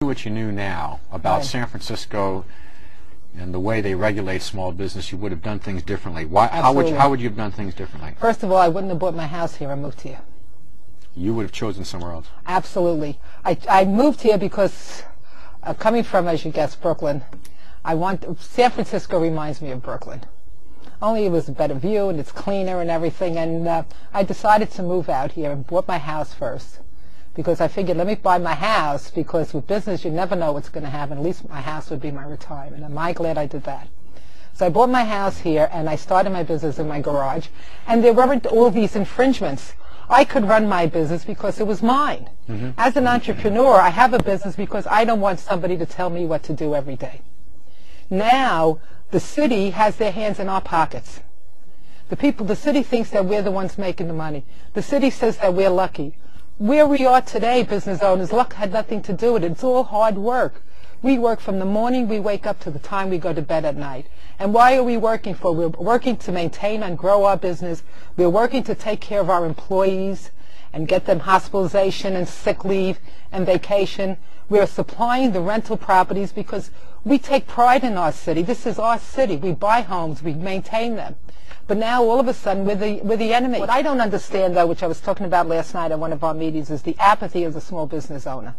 what you knew now about Right. San Francisco and the way they regulate small business, you would have done things differently. Why? How would you, how would you have done things differently? First of all, I wouldn't have bought my house here I moved here. You would have chosen somewhere else. Absolutely. I, I moved here because uh, coming from, as you guess, Brooklyn, I want San Francisco reminds me of Brooklyn. Only it was a better view and it's cleaner and everything. And uh, I decided to move out here and bought my house first because I figured let me buy my house because with business you never know what's going to happen. At least my house would be my retirement. And I'm glad I did that. So I bought my house here and I started my business in my garage. And there weren't all these infringements. I could run my business because it was mine. Mm-hmm. As an entrepreneur, I have a business because I don't want somebody to tell me what to do every day. Now, the city has their hands in our pockets. The people, the city thinks that we're the ones making the money. The city says that we're lucky. Where we are today, business owners, luck had nothing to do with it. It's all hard work. We work from the morning we wake up to the time we go to bed at night. And why are we working for? We're working to maintain and grow our business. We're working to take care of our employees and get them hospitalization and sick leave and vacation. We're supplying the rental properties because we take pride in our city. This is our city. We buy homes. We maintain them. But now all of a sudden we're the, we're the enemy. What I don't understand though, which I was talking about last night at one of our meetings, is the apathy of the small business owner.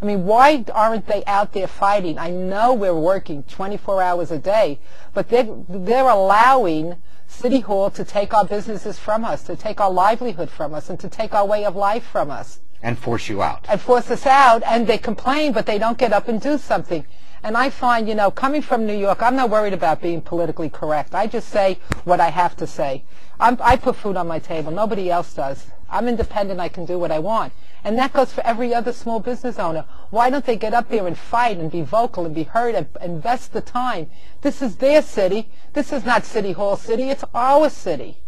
I mean, why aren't they out there fighting? I know we're working 24 hours a day, but they're, they're allowing City Hall to take our businesses from us, to take our livelihood from us, and to take our way of life from us And force you out. and force us out, and they complain, but they don't get up and do something. And I find, you know, coming from New York, I'm not worried about being politically correct. I just say what I have to say. I'm, I put food on my table. Nobody else does. I'm independent. I can do what I want. And that goes for every other small business owner. Why don't they get up there and fight and be vocal and be heard and invest the time? This is their city. This is not City Hall City. It's our city.